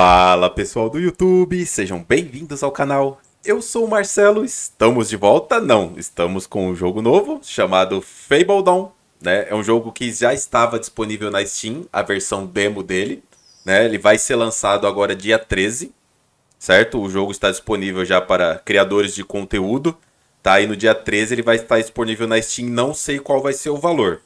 Fala pessoal do YouTube, sejam bem-vindos ao canal. Eu sou o Marcelo, estamos de volta? Não, estamos com um jogo novo chamado Fable Dawn. Né? É um jogo que já estava disponível na Steam, a versão demo dele. Né? Ele vai ser lançado agora dia 13, certo? O jogo está disponível já para criadores de conteúdo. Tá? E no dia 13 ele vai estar disponível na Steam, não sei qual vai ser o valor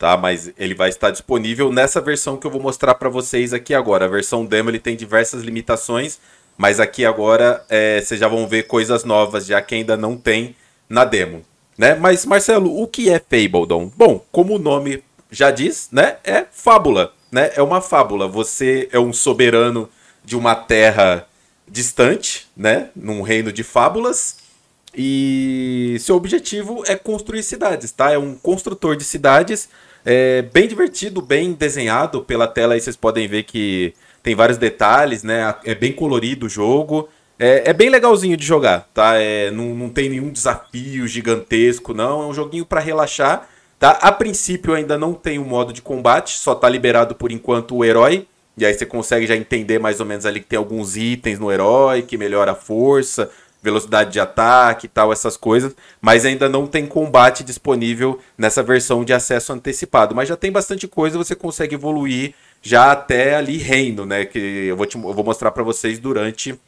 tá? Mas ele vai estar disponível nessa versão que eu vou mostrar para vocês aqui agora. A versão demo ele tem diversas limitações, mas aqui agora é, vocês já vão ver coisas novas, já que ainda não tem na demo, né? Mas Marcelo, o que é Fabledon? Bom, como o nome já diz, né? É fábula, né? É uma fábula. Você é um soberano de uma terra distante, né? Num reino de fábulas e seu objetivo é construir cidades, tá? É um construtor de cidades, é bem divertido, bem desenhado pela tela. Aí vocês podem ver que tem vários detalhes, né? É bem colorido o jogo. É, é bem legalzinho de jogar, tá? É, não, não tem nenhum desafio gigantesco, não. É um joguinho para relaxar, tá? A princípio ainda não tem o um modo de combate, só tá liberado por enquanto o herói. E aí você consegue já entender mais ou menos ali que tem alguns itens no herói que melhora a força, velocidade de ataque e tal, essas coisas, mas ainda não tem combate disponível nessa versão de acesso antecipado. Mas já tem bastante coisa, você consegue evoluir já até ali reino, né? Que eu vou, te, eu vou mostrar para vocês durante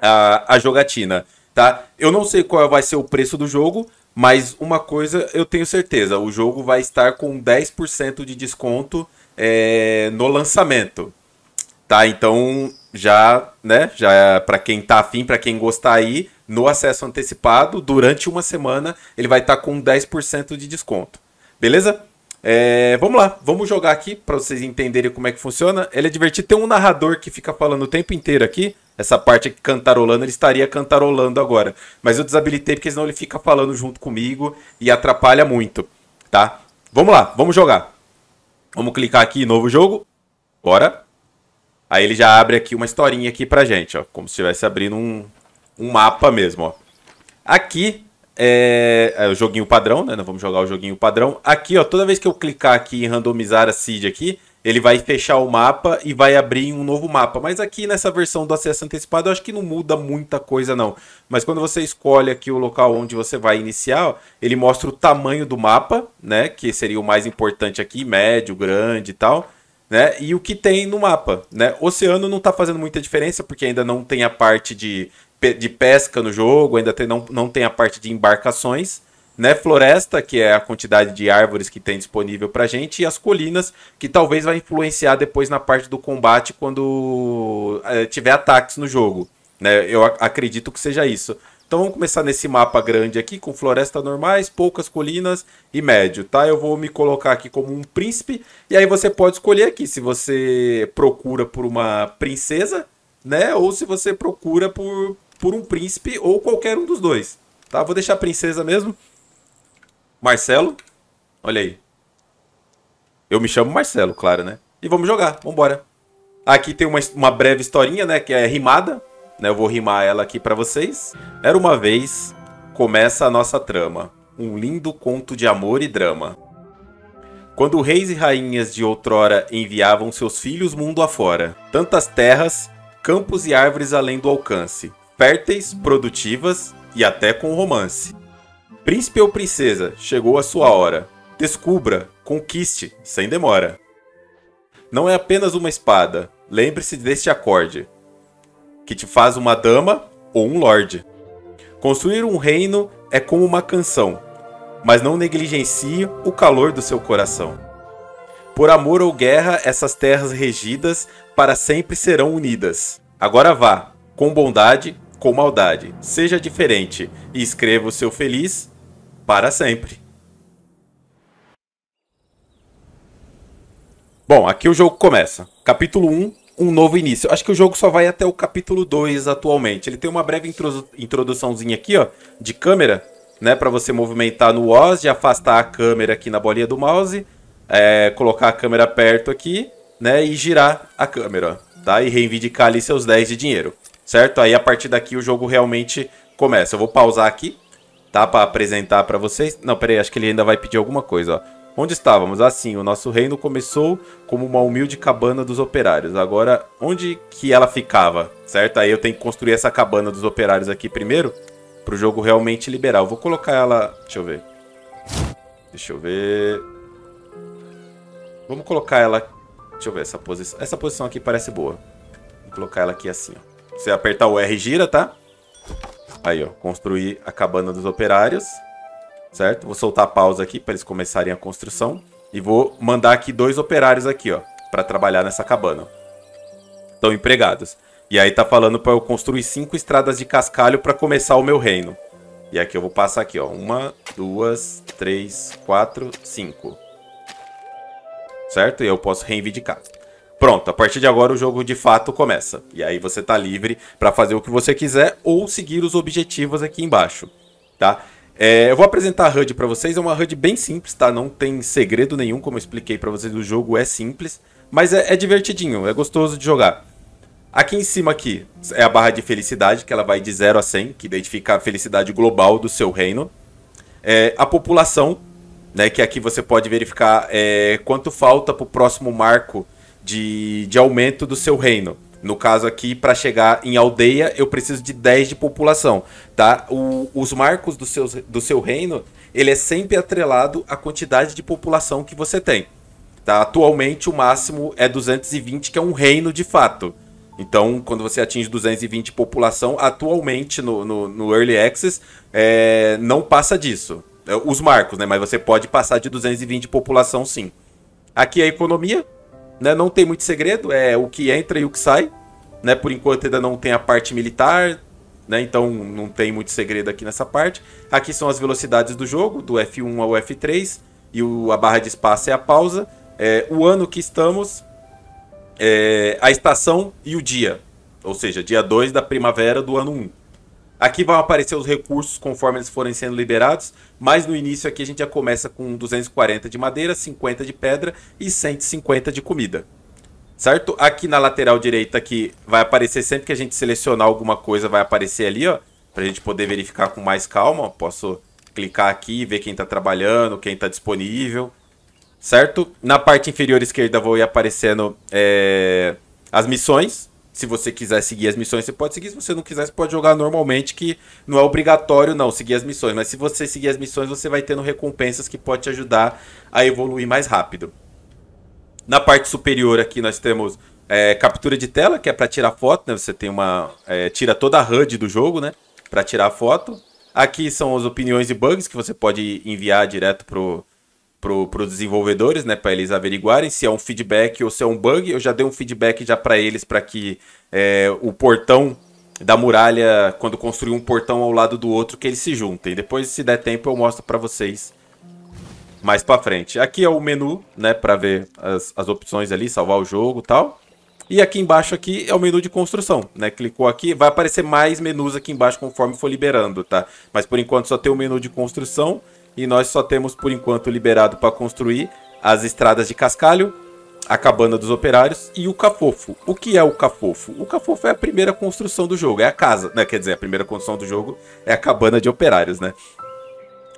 a, a jogatina, tá? Eu não sei qual vai ser o preço do jogo, mas uma coisa eu tenho certeza, o jogo vai estar com 10% de desconto é, no lançamento. Tá, então já, né, já é para quem tá afim, para quem gostar aí, no acesso antecipado, durante uma semana, ele vai estar tá com 10% de desconto. Beleza? É, vamos lá, vamos jogar aqui para vocês entenderem como é que funciona. Ele é divertido, tem um narrador que fica falando o tempo inteiro aqui. Essa parte aqui cantarolando, ele estaria cantarolando agora. Mas eu desabilitei porque senão ele fica falando junto comigo e atrapalha muito, tá? Vamos lá, vamos jogar. Vamos clicar aqui novo jogo. Bora. Aí ele já abre aqui uma historinha aqui pra gente, ó. Como se estivesse abrindo um, um mapa mesmo, ó. Aqui é, é, o joguinho padrão, né? Vamos jogar o joguinho padrão. Aqui, ó, toda vez que eu clicar aqui em randomizar a seed aqui, ele vai fechar o mapa e vai abrir um novo mapa. Mas aqui nessa versão do acesso antecipado, eu acho que não muda muita coisa não. Mas quando você escolhe aqui o local onde você vai iniciar, ó, ele mostra o tamanho do mapa, né? Que seria o mais importante aqui, médio, grande e tal né? E o que tem no mapa, né? Oceano não está fazendo muita diferença porque ainda não tem a parte de, de pesca no jogo, ainda tem, não, não tem a parte de embarcações, né? Floresta, que é a quantidade de árvores que tem disponível pra gente, e as colinas, que talvez vai influenciar depois na parte do combate quando é, tiver ataques no jogo, né? Eu acredito que seja isso. Então vamos começar nesse mapa grande aqui, com florestas normais, poucas colinas e médio, tá? Eu vou me colocar aqui como um príncipe, e aí você pode escolher aqui se você procura por uma princesa, né? Ou se você procura por, por um príncipe ou qualquer um dos dois, tá? Vou deixar a princesa mesmo. Marcelo, olha aí. Eu me chamo Marcelo, claro, né? E vamos jogar, vamos embora. Aqui tem uma, uma breve historinha, né? Que é rimada, né, eu vou rimar ela aqui para vocês. Era uma vez, começa a nossa trama, um lindo conto de amor e drama. Quando reis e rainhas de outrora enviavam seus filhos mundo afora, tantas terras, campos e árvores além do alcance, férteis, produtivas e até com romance. Príncipe ou princesa, chegou a sua hora. Descubra, conquiste, sem demora. Não é apenas uma espada, lembre-se deste acorde que te faz uma dama ou um lord. Construir um reino é como uma canção, mas não negligencie o calor do seu coração. Por amor ou guerra, essas terras regidas para sempre serão unidas. Agora vá, com bondade, com maldade, seja diferente e escreva o seu feliz para sempre. Bom, aqui o jogo começa. Capítulo 1 um novo início. Acho que o jogo só vai até o capítulo 2 atualmente. Ele tem uma breve introduçãozinha aqui, ó, de câmera, né, para você movimentar no OS, de afastar a câmera aqui na bolinha do mouse, é, colocar a câmera perto aqui, né, e girar a câmera, tá? E reivindicar ali seus 10 de dinheiro, certo? Aí a partir daqui o jogo realmente começa. Eu vou pausar aqui, tá, para apresentar para vocês. Não, peraí, acho que ele ainda vai pedir alguma coisa, ó. Onde estávamos? Assim, o nosso reino começou como uma humilde cabana dos operários. Agora, onde que ela ficava, certo? Aí eu tenho que construir essa cabana dos operários aqui primeiro, para o jogo realmente liberar. Eu vou colocar ela... Deixa eu ver. Deixa eu ver... Vamos colocar ela... Deixa eu ver essa posição. Essa posição aqui parece boa. Vou colocar ela aqui assim, ó. Você apertar o R gira, tá? Aí, ó. Construir a cabana dos operários certo? Vou soltar a pausa aqui para eles começarem a construção. E vou mandar aqui dois operários aqui, ó, para trabalhar nessa cabana. Estão empregados. E aí tá falando para eu construir cinco estradas de cascalho para começar o meu reino. E aqui eu vou passar aqui, ó, uma, duas, três, quatro, cinco. Certo? E eu posso reivindicar. Pronto, a partir de agora o jogo de fato começa. E aí você tá livre para fazer o que você quiser ou seguir os objetivos aqui embaixo, tá? É, eu vou apresentar a HUD para vocês, é uma HUD bem simples, tá? Não tem segredo nenhum, como eu expliquei para vocês, o jogo é simples, mas é, é, divertidinho, é gostoso de jogar. Aqui em cima aqui é a barra de felicidade, que ela vai de 0 a 100, que identifica a felicidade global do seu reino. É, a população, né, que aqui você pode verificar é, quanto falta para o próximo marco de, de aumento do seu reino. No caso aqui, para chegar em aldeia, eu preciso de 10 de população, tá? O, os marcos do, seu do seu reino, ele é sempre atrelado à quantidade de população que você tem. Tá? Atualmente, o máximo é 220, que é um reino de fato. Então, quando você atinge 220 de população, atualmente no, no, no Early Access, é, não passa disso. É, os marcos, né? Mas você pode passar de 220 de população, sim. Aqui é a economia, né? Não tem muito segredo, é o que entra e o que sai. Né? Por enquanto ainda não tem a parte militar, né? então não tem muito segredo aqui nessa parte. Aqui são as velocidades do jogo, do F1 ao F3, e o, a barra de espaço é a pausa. É, o ano que estamos, é, a estação e o dia, ou seja, dia 2 da primavera do ano 1. Aqui vão aparecer os recursos conforme eles forem sendo liberados, mas no início aqui a gente já começa com 240 de madeira, 50 de pedra e 150 de comida. Certo? Aqui na lateral direita aqui vai aparecer sempre que a gente selecionar alguma coisa, vai aparecer ali, ó, pra gente poder verificar com mais calma. Posso clicar aqui, ver quem está trabalhando, quem está disponível, certo? Na parte inferior esquerda vou ir aparecendo é, as missões, se você quiser seguir as missões, você pode seguir. Se você não quiser, você pode jogar normalmente, que não é obrigatório não seguir as missões. Mas se você seguir as missões, você vai tendo recompensas que pode te ajudar a evoluir mais rápido. Na parte superior aqui nós temos é, captura de tela, que é para tirar foto, né? Você tem uma é, tira toda a HUD do jogo, né? Para tirar foto. Aqui são as opiniões e bugs que você pode enviar direto pro para os desenvolvedores, né, para eles averiguarem se é um feedback ou se é um bug. Eu já dei um feedback já para eles para que é, o portão da muralha, quando construir um portão ao lado do outro, que eles se juntem. Depois, se der tempo, eu mostro para vocês mais para frente. Aqui é o menu, né, para ver as, as opções ali, salvar o jogo, tal. E aqui embaixo aqui é o menu de construção, né? Clicou aqui, vai aparecer mais menus aqui embaixo conforme for liberando, tá? Mas por enquanto só tem o menu de construção e nós só temos por enquanto liberado para construir as estradas de cascalho, a cabana dos operários e o cafofo. O que é o cafofo? O cafofo é a primeira construção do jogo, é a casa, né? Quer dizer, a primeira construção do jogo é a cabana de operários, né?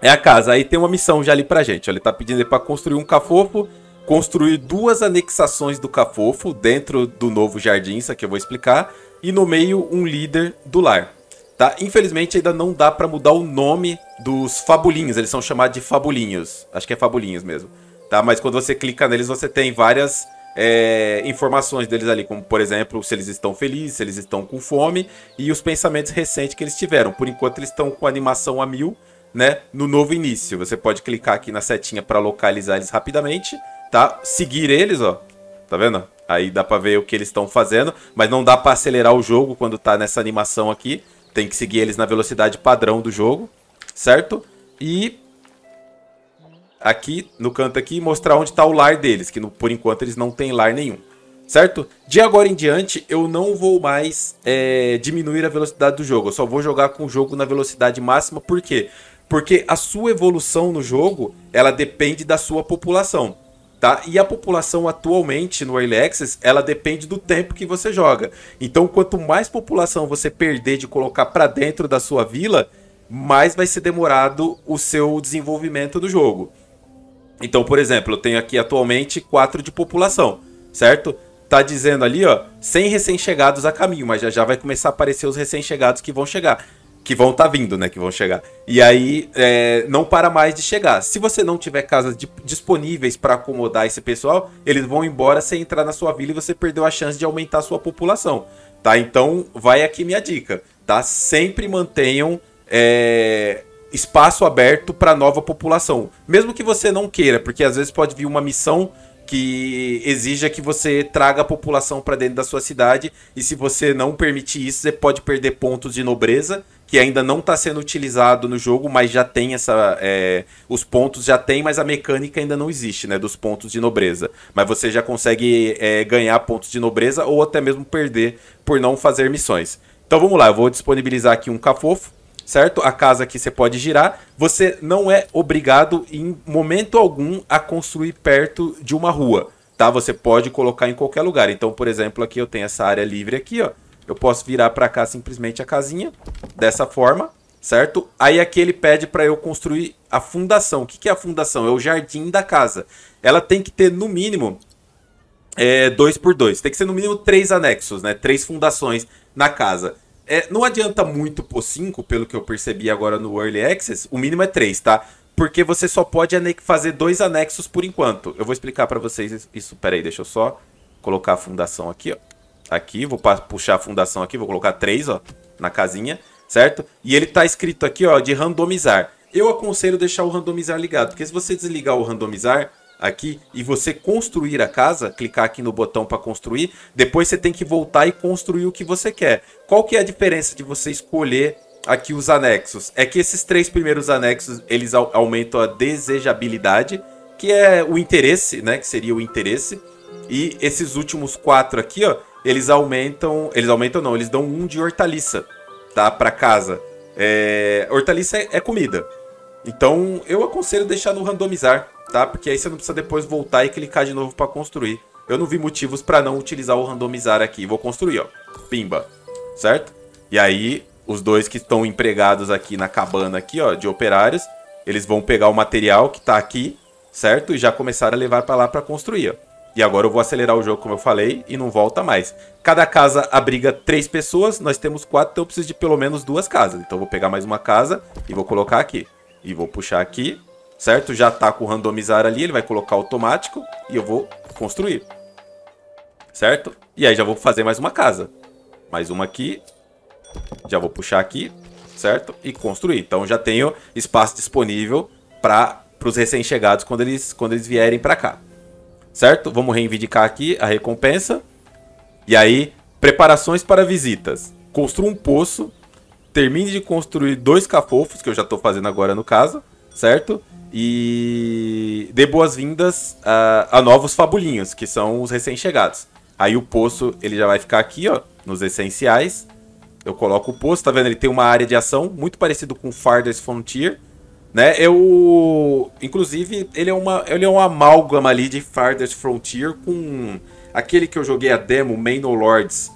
É a casa. Aí tem uma missão já ali pra gente. Ele tá pedindo para construir um cafofo, construir duas anexações do cafofo dentro do novo jardim, isso aqui eu vou explicar, e no meio um líder do lar. Tá? Infelizmente ainda não dá para mudar o nome dos fabulinhos, eles são chamados de fabulinhos. Acho que é fabulinhos mesmo. Tá? Mas quando você clica neles, você tem várias é, informações deles ali, como por exemplo, se eles estão felizes, se eles estão com fome e os pensamentos recentes que eles tiveram. Por enquanto eles estão com animação a mil, né? No novo início. Você pode clicar aqui na setinha para localizar eles rapidamente, tá? Seguir eles, ó. Tá vendo? Aí dá para ver o que eles estão fazendo, mas não dá para acelerar o jogo quando tá nessa animação aqui tem que seguir eles na velocidade padrão do jogo, certo? E aqui no canto aqui mostrar onde está o lar deles, que no, por enquanto eles não têm lar nenhum, certo? De agora em diante eu não vou mais é, diminuir a velocidade do jogo, eu só vou jogar com o jogo na velocidade máxima, por quê? Porque a sua evolução no jogo, ela depende da sua população. Tá? E a população atualmente no Early Access, ela depende do tempo que você joga. Então, quanto mais população você perder de colocar para dentro da sua vila, mais vai ser demorado o seu desenvolvimento do jogo. Então, por exemplo, eu tenho aqui atualmente 4 de população, certo? Tá dizendo ali, ó, 100 recém-chegados a caminho, mas já já vai começar a aparecer os recém-chegados que vão chegar. Que vão estar tá vindo, né? Que vão chegar. E aí, é, não para mais de chegar. Se você não tiver casas disponíveis para acomodar esse pessoal, eles vão embora sem entrar na sua vila e você perdeu a chance de aumentar a sua população. Tá? Então, vai aqui minha dica. Tá? Sempre mantenham é, espaço aberto para nova população. Mesmo que você não queira, porque às vezes pode vir uma missão que exija que você traga a população para dentro da sua cidade e se você não permitir isso, você pode perder pontos de nobreza que ainda não está sendo utilizado no jogo, mas já tem essa. É, os pontos já tem, mas a mecânica ainda não existe, né? Dos pontos de nobreza. Mas você já consegue é, ganhar pontos de nobreza ou até mesmo perder por não fazer missões. Então vamos lá, eu vou disponibilizar aqui um cafofo certo? A casa que você pode girar. Você não é obrigado em momento algum a construir perto de uma rua, tá? Você pode colocar em qualquer lugar. Então, por exemplo, aqui eu tenho essa área livre aqui, ó. Eu posso virar para cá simplesmente a casinha dessa forma, certo? Aí aqui ele pede para eu construir a fundação. O que, que é a fundação? É o jardim da casa. Ela tem que ter no mínimo é, dois por dois. Tem que ser no mínimo três anexos, né? Três fundações na casa. É, não adianta muito por 5, pelo que eu percebi agora no Early Access, o mínimo é 3, tá? Porque você só pode fazer dois anexos por enquanto. Eu vou explicar para vocês isso. Pera aí, deixa eu só colocar a fundação aqui, ó. Aqui, vou puxar a fundação aqui, vou colocar 3, ó, na casinha, certo? E ele tá escrito aqui, ó, de randomizar. Eu aconselho deixar o randomizar ligado, porque se você desligar o randomizar, aqui e você construir a casa, clicar aqui no botão para construir, depois você tem que voltar e construir o que você quer. Qual que é a diferença de você escolher aqui os anexos? É que esses três primeiros anexos, eles aumentam a desejabilidade, que é o interesse, né, que seria o interesse, e esses últimos quatro aqui, ó, eles aumentam, eles aumentam não, eles dão um de hortaliça, tá, para casa. É, hortaliça é, é comida. Então, eu aconselho deixar no randomizar, tá? Porque aí você não precisa depois voltar e clicar de novo para construir. Eu não vi motivos para não utilizar o randomizar aqui. Vou construir, ó. Pimba. Certo? E aí, os dois que estão empregados aqui na cabana aqui, ó, de operários, eles vão pegar o material que tá aqui, certo? E já começaram a levar para lá para construir, ó. E agora eu vou acelerar o jogo, como eu falei, e não volta mais. Cada casa abriga três pessoas, nós temos quatro, então eu preciso de pelo menos duas casas. Então eu vou pegar mais uma casa e vou colocar aqui. E vou puxar aqui, certo? Já tá com o randomizar ali, ele vai colocar automático e eu vou construir. Certo? E aí já vou fazer mais uma casa. Mais uma aqui. Já vou puxar aqui, certo? E construir. Então já tenho espaço disponível para os recém-chegados quando eles, quando eles vierem para cá. Certo? Vamos reivindicar aqui a recompensa. E aí, preparações para visitas. Construa um poço. Termine de construir dois cafofos, que eu já estou fazendo agora no caso. Certo? e dê boas-vindas a, a, novos fabulinhos, que são os recém-chegados. Aí o poço, ele já vai ficar aqui, ó, nos essenciais. Eu coloco o poço, tá vendo? Ele tem uma área de ação muito parecido com Farthest Frontier, né? Eu, inclusive, ele é uma, ele é uma amálgama ali de Farthest Frontier com aquele que eu joguei a demo, Manor Lords,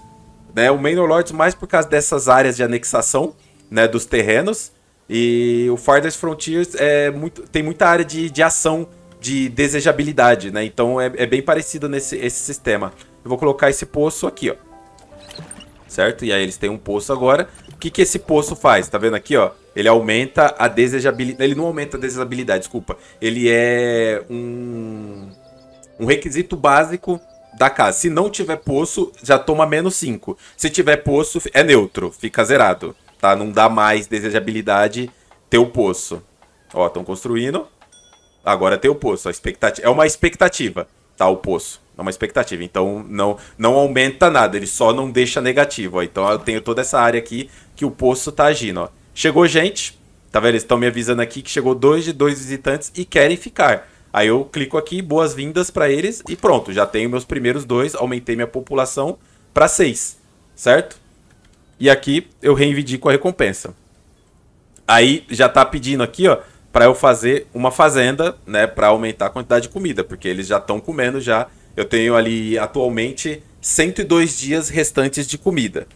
né? O Manor Lords mais por causa dessas áreas de anexação, né, dos terrenos e o Farthest Frontiers é muito, tem muita área de, de ação de desejabilidade, né? Então é, é bem parecido nesse esse sistema. Eu vou colocar esse poço aqui, ó. Certo? E aí eles têm um poço agora. Que, que esse poço faz? Tá vendo aqui, ó? Ele aumenta a desejabilidade. Ele não aumenta a desejabilidade, desculpa. Ele é um, um requisito básico da casa. Se não tiver poço, já toma menos 5. Se tiver poço, é neutro, fica zerado tá? Não dá mais desejabilidade ter o poço. Ó, estão construindo. Agora tem o poço. A expectativa, é uma expectativa, tá? O poço. É uma expectativa. Então não, não aumenta nada, ele só não deixa negativo. Ó. Então eu tenho toda essa área aqui que o poço tá agindo. Ó. Chegou gente, tá vendo? Eles estão me avisando aqui que chegou dois de dois visitantes e querem ficar. Aí eu clico aqui, boas-vindas para eles e pronto, já tenho meus primeiros dois, aumentei minha população para seis, certo? E aqui eu reivindico a recompensa. Aí já tá pedindo aqui, ó, para eu fazer uma fazenda, né, para aumentar a quantidade de comida, porque eles já estão comendo já. Eu tenho ali atualmente 102 dias restantes de comida,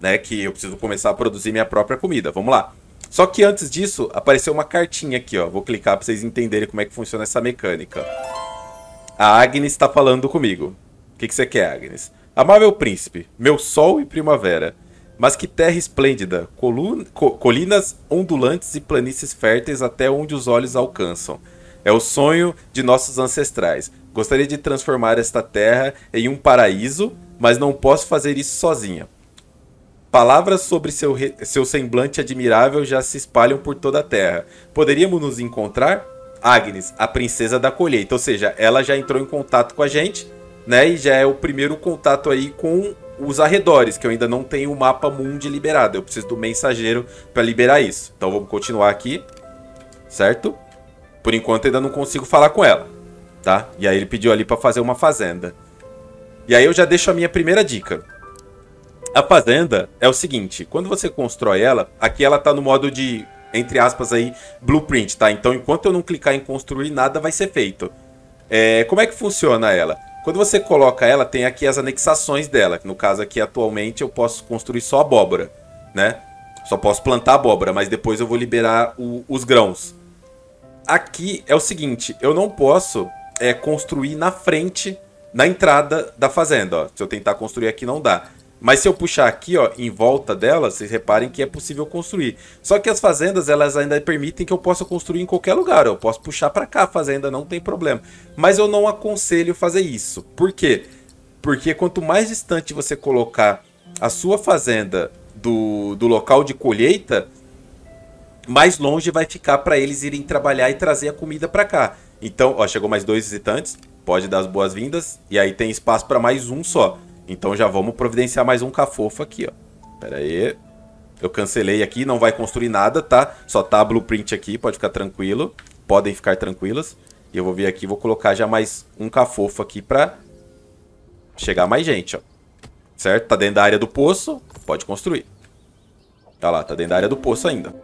né, que eu preciso começar a produzir minha própria comida. Vamos lá. Só que antes disso, apareceu uma cartinha aqui, ó. Vou clicar para vocês entenderem como é que funciona essa mecânica. A Agnes está falando comigo. O que, que você quer, Agnes? Amável príncipe, meu sol e primavera. Mas que terra esplêndida, colinas ondulantes e planícies férteis até onde os olhos alcançam. É o sonho de nossos ancestrais. Gostaria de transformar esta terra em um paraíso, mas não posso fazer isso sozinha. Palavras sobre seu, seu semblante admirável já se espalham por toda a terra. Poderíamos nos encontrar? Agnes, a princesa da colheita. Ou seja, ela já entrou em contato com a gente, né? E já é o primeiro contato aí com os arredores, que eu ainda não tenho o mapa mundi liberado. Eu preciso do mensageiro para liberar isso. Então vamos continuar aqui, certo? Por enquanto ainda não consigo falar com ela, tá? E aí ele pediu ali para fazer uma fazenda. E aí eu já deixo a minha primeira dica. A fazenda é o seguinte, quando você constrói ela, aqui ela tá no modo de, entre aspas aí, blueprint, tá? Então enquanto eu não clicar em construir, nada vai ser feito. É, como é que funciona ela? Quando você coloca ela, tem aqui as anexações dela. No caso aqui, atualmente, eu posso construir só abóbora, né? Só posso plantar abóbora, mas depois eu vou liberar o, os grãos. Aqui é o seguinte, eu não posso é, construir na frente, na entrada da fazenda. Ó. Se eu tentar construir aqui, não dá. Mas se eu puxar aqui, ó, em volta dela, vocês reparem que é possível construir. Só que as fazendas, elas ainda permitem que eu possa construir em qualquer lugar. Eu posso puxar para cá a fazenda, não tem problema. Mas eu não aconselho fazer isso. Por quê? Porque quanto mais distante você colocar a sua fazenda do, do local de colheita, mais longe vai ficar para eles irem trabalhar e trazer a comida para cá. Então, ó, chegou mais dois visitantes, pode dar as boas-vindas, e aí tem espaço para mais um só. Então já vamos providenciar mais um cafofo aqui, ó. Pera aí. Eu cancelei aqui, não vai construir nada, tá? Só tá blueprint aqui, pode ficar tranquilo. Podem ficar tranquilos. E eu vou vir aqui vou colocar já mais um cafofo aqui pra chegar mais gente, ó. Certo? Tá dentro da área do poço, pode construir. Tá lá, tá dentro da área do poço ainda.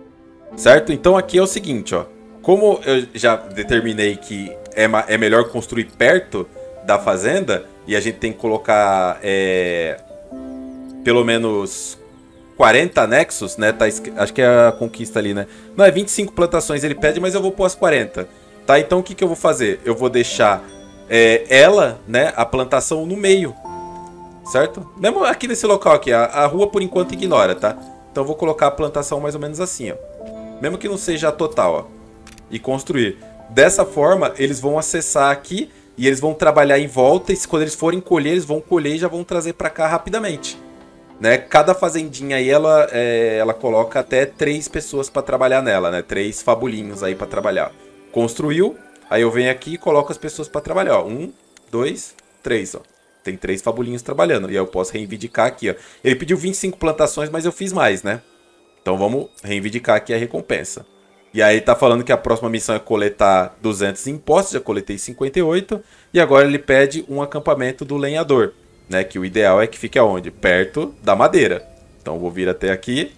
Certo? Então aqui é o seguinte, ó. Como eu já determinei que é, é melhor construir perto da fazenda, e a gente tem que colocar é, pelo menos 40 anexos, né? Tá, acho que é a conquista ali, né? Não, é 25 plantações ele pede, mas eu vou pôr as 40. Tá, então o que, que eu vou fazer? Eu vou deixar é, ela, né, a plantação no meio. Certo? Mesmo aqui nesse local aqui, a, a rua por enquanto ignora, tá? Então eu vou colocar a plantação mais ou menos assim, ó. Mesmo que não seja a total, ó. E construir. Dessa forma, eles vão acessar aqui e eles vão trabalhar em volta, e quando eles forem colher, eles vão colher e já vão trazer para cá rapidamente. Né? Cada fazendinha aí, ela, é, ela coloca até três pessoas para trabalhar nela, né? Três fabulinhos aí para trabalhar. Construiu, aí eu venho aqui e coloco as pessoas para trabalhar. Ó. Um, dois, três, ó. Tem três fabulinhos trabalhando. E aí eu posso reivindicar aqui, ó. Ele pediu 25 plantações, mas eu fiz mais, né? Então vamos reivindicar aqui a recompensa. E aí tá falando que a próxima missão é coletar 200 impostos, já coletei 58, e agora ele pede um acampamento do lenhador, né, que o ideal é que fique aonde? Perto da madeira. Então vou vir até aqui,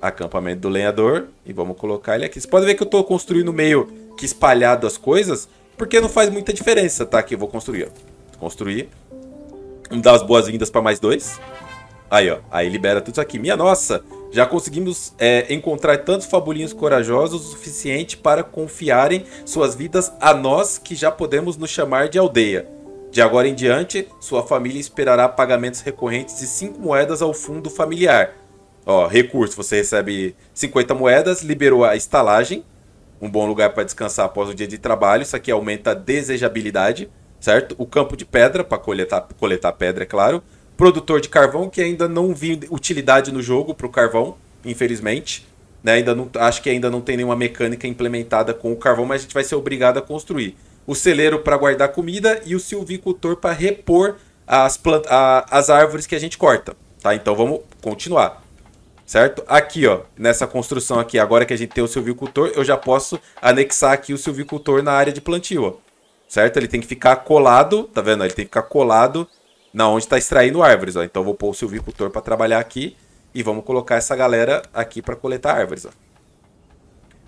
acampamento do lenhador, e vamos colocar ele aqui. Você pode ver que eu tô construindo meio que espalhado as coisas, porque não faz muita diferença, tá? Aqui eu vou construir, ó. Construir. Vamos dar as boas-vindas para mais dois. Aí, ó. Aí libera tudo isso aqui. Minha nossa! Já conseguimos é, encontrar tantos fabulinhos corajosos o suficiente para confiarem suas vidas a nós que já podemos nos chamar de aldeia. De agora em diante, sua família esperará pagamentos recorrentes de 5 moedas ao fundo familiar. Ó, recurso, você recebe 50 moedas, liberou a estalagem, um bom lugar para descansar após o dia de trabalho. Isso aqui aumenta a desejabilidade, certo? O campo de pedra, para coletar, coletar pedra, é claro produtor de carvão que ainda não vi utilidade no jogo para o carvão, infelizmente. Né? Ainda não, acho que ainda não tem nenhuma mecânica implementada com o carvão, mas a gente vai ser obrigado a construir. O celeiro para guardar comida e o silvicultor para repor as, plant a, as árvores que a gente corta. Tá? Então vamos continuar. Certo? Aqui, ó, nessa construção aqui, agora que a gente tem o silvicultor, eu já posso anexar aqui o silvicultor na área de plantio, ó. Certo? Ele tem que ficar colado, tá vendo? Ele tem que ficar colado na onde está extraindo árvores. Ó. Então vou pôr o silvicultor para trabalhar aqui e vamos colocar essa galera aqui para coletar árvores. Ó.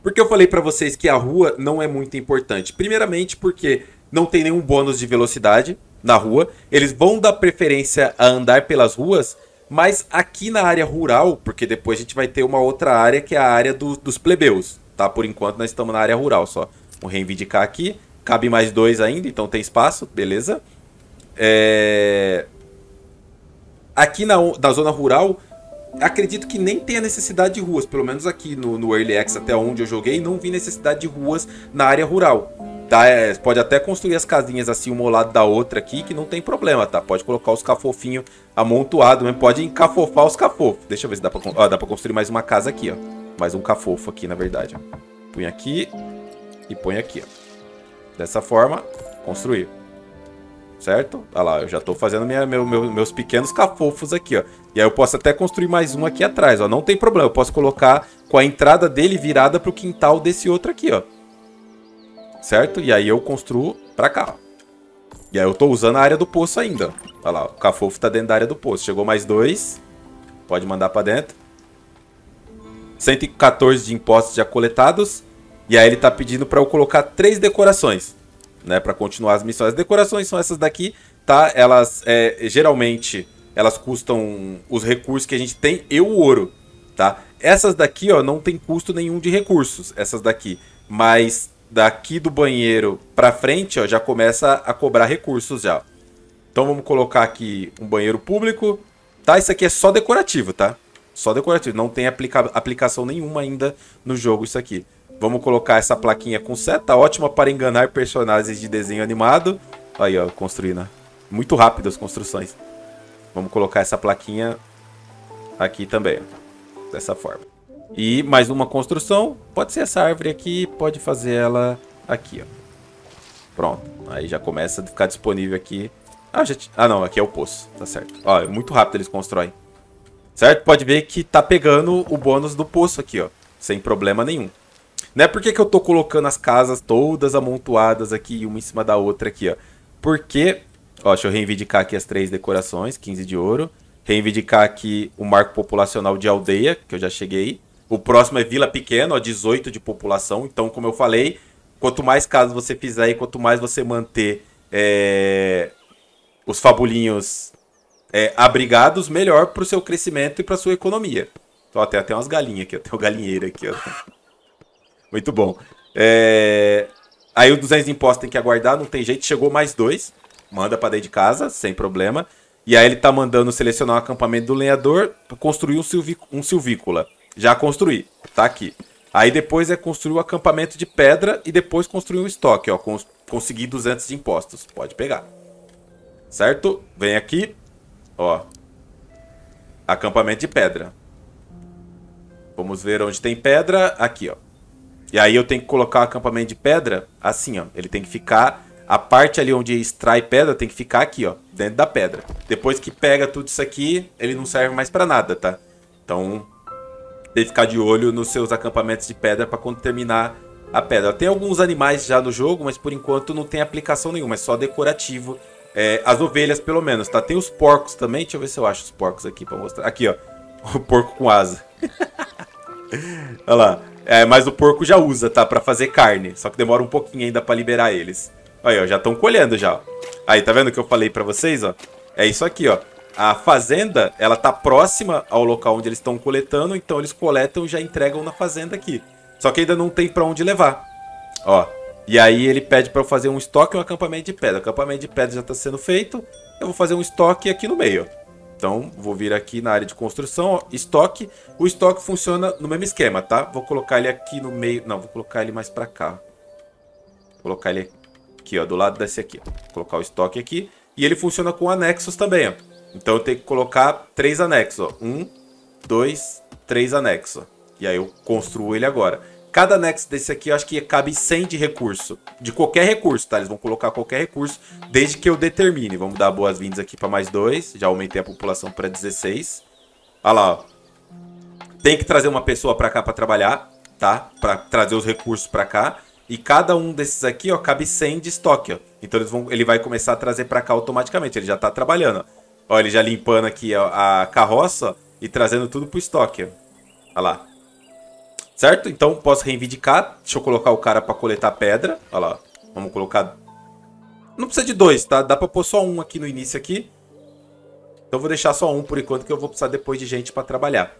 Por que eu falei para vocês que a rua não é muito importante? Primeiramente porque não tem nenhum bônus de velocidade na rua. Eles vão dar preferência a andar pelas ruas Mas aqui na área rural, porque depois a gente vai ter uma outra área que é a área do, dos plebeus, tá? Por enquanto nós estamos na área rural só. Vamos reivindicar aqui. Cabe mais dois ainda, então tem espaço, beleza. É... Aqui na, na zona rural, acredito que nem tenha necessidade de ruas. Pelo menos aqui no, no Early X, até onde eu joguei, não vi necessidade de ruas na área rural. Tá? É, pode até construir as casinhas assim, uma ao lado da outra aqui, que não tem problema, tá? Pode colocar os cafofinhos amontoados, mas pode encafofar os cafofos. Deixa eu ver se dá pra, ó, dá pra construir mais uma casa aqui, ó. Mais um cafofo aqui, na verdade. Põe aqui e põe aqui, ó. Dessa forma, construir. Certo? Olha lá, eu já tô fazendo minha, meu, meu, meus pequenos cafofos aqui, ó. E aí eu posso até construir mais um aqui atrás, ó. Não tem problema, eu posso colocar com a entrada dele virada pro quintal desse outro aqui, ó certo? E aí eu construo pra cá. E aí eu tô usando a área do poço ainda. Olha lá, o cafofo tá dentro da área do poço. Chegou mais dois. Pode mandar pra dentro. 114 de impostos já coletados. E aí ele tá pedindo pra eu colocar três decorações. Né, pra continuar as missões. As decorações são essas daqui, tá? Elas, é, geralmente, elas custam os recursos que a gente tem e o ouro, tá? Essas daqui, ó, não tem custo nenhum de recursos, essas daqui. Mas daqui do banheiro para frente, ó, já começa a cobrar recursos já. Então vamos colocar aqui um banheiro público. Tá, isso aqui é só decorativo, tá? Só decorativo, não tem aplica aplicação nenhuma ainda no jogo isso aqui. Vamos colocar essa plaquinha com seta, ótima para enganar personagens de desenho animado. Aí, ó, construindo. Muito rápido as construções. Vamos colocar essa plaquinha aqui também, dessa forma. E mais uma construção. Pode ser essa árvore aqui, pode fazer ela aqui, ó. Pronto. Aí já começa a ficar disponível aqui. Ah, já ah não, aqui é o poço. Tá certo. Ó, é muito rápido eles constroem. Certo? Pode ver que tá pegando o bônus do poço aqui, ó. Sem problema nenhum. Não é porque que eu tô colocando as casas todas amontoadas aqui, uma em cima da outra aqui, ó. Porque, ó, deixa eu reivindicar aqui as três decorações, 15 de ouro. Reivindicar aqui o marco populacional de aldeia, que eu já cheguei. O próximo é Vila Pequena, ó, 18 de população. Então, como eu falei, quanto mais casas você fizer e quanto mais você manter é, os fabulinhos é, abrigados, melhor para o seu crescimento e para sua economia. Então, até tem umas galinhas aqui, tem o galinheiro aqui. Ó. Muito bom. É... Aí o 200 de imposto tem que aguardar, não tem jeito. Chegou mais dois, manda para dentro de casa, sem problema. E aí ele tá mandando selecionar o acampamento do lenhador construir um, um silvícola. Já construí, tá aqui. Aí depois é construir o acampamento de pedra e depois construir um estoque, ó. Cons conseguir 200 de impostos. Pode pegar. Certo? Vem aqui, ó. Acampamento de pedra. Vamos ver onde tem pedra. Aqui, ó. E aí eu tenho que colocar o acampamento de pedra assim, ó. Ele tem que ficar... A parte ali onde extrai pedra tem que ficar aqui, ó. Dentro da pedra. Depois que pega tudo isso aqui, ele não serve mais pra nada, tá? Então, tem que ficar de olho nos seus acampamentos de pedra para quando terminar a pedra. Tem alguns animais já no jogo, mas por enquanto não tem aplicação nenhuma, é só decorativo. É, as ovelhas, pelo menos, tá? Tem os porcos também. Deixa eu ver se eu acho os porcos aqui para mostrar. Aqui, ó. O porco com asa. Olha lá. É, mas o porco já usa, tá? Pra fazer carne. Só que demora um pouquinho ainda para liberar eles. Aí, ó. Já estão colhendo já. Aí, tá vendo o que eu falei para vocês, ó? É isso aqui, ó a fazenda, ela tá próxima ao local onde eles estão coletando, então eles coletam e já entregam na fazenda aqui. Só que ainda não tem para onde levar. Ó. E aí ele pede para eu fazer um estoque e um acampamento de pedra. O acampamento de pedra já está sendo feito. Eu vou fazer um estoque aqui no meio. Então, vou vir aqui na área de construção, ó, estoque. O estoque funciona no mesmo esquema, tá? Vou colocar ele aqui no meio. Não, vou colocar ele mais para cá. Vou colocar ele aqui, ó, do lado desse aqui. Vou colocar o estoque aqui. E ele funciona com anexos também, ó. Então eu tenho que colocar três anexos, ó. Um, dois, três anexos. E aí eu construo ele agora. Cada anexo desse aqui, eu acho que cabe 100 de recurso. De qualquer recurso, tá? Eles vão colocar qualquer recurso, desde que eu determine. Vamos dar boas-vindas aqui para mais dois. Já aumentei a população para 16. Olha lá, ó. Tem que trazer uma pessoa para cá para trabalhar, tá? Para trazer os recursos para cá. E cada um desses aqui, ó, cabe 100 de estoque, ó. Então eles vão, ele vai começar a trazer para cá automaticamente. Ele já tá trabalhando, ó. Ó, ele já limpando aqui a, carroça e trazendo tudo pro estoque. Olha lá. Certo? Então posso reivindicar. Deixa eu colocar o cara para coletar pedra. Olha lá. Vamos colocar... Não precisa de dois, tá? Dá pra pôr só um aqui no início aqui. Então vou deixar só um por enquanto, que eu vou precisar depois de gente para trabalhar.